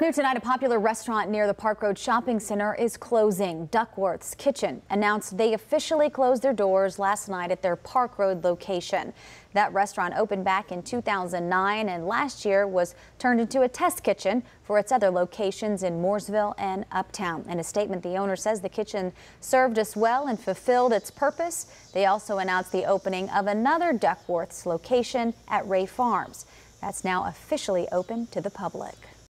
New tonight, a popular restaurant near the Park Road Shopping Center is closing. Duckworth's Kitchen announced they officially closed their doors last night at their Park Road location. That restaurant opened back in 2009 and last year was turned into a test kitchen for its other locations in Mooresville and Uptown. In a statement, the owner says the kitchen served us well and fulfilled its purpose. They also announced the opening of another Duckworth's location at Rea Farms. That's now officially open to the public.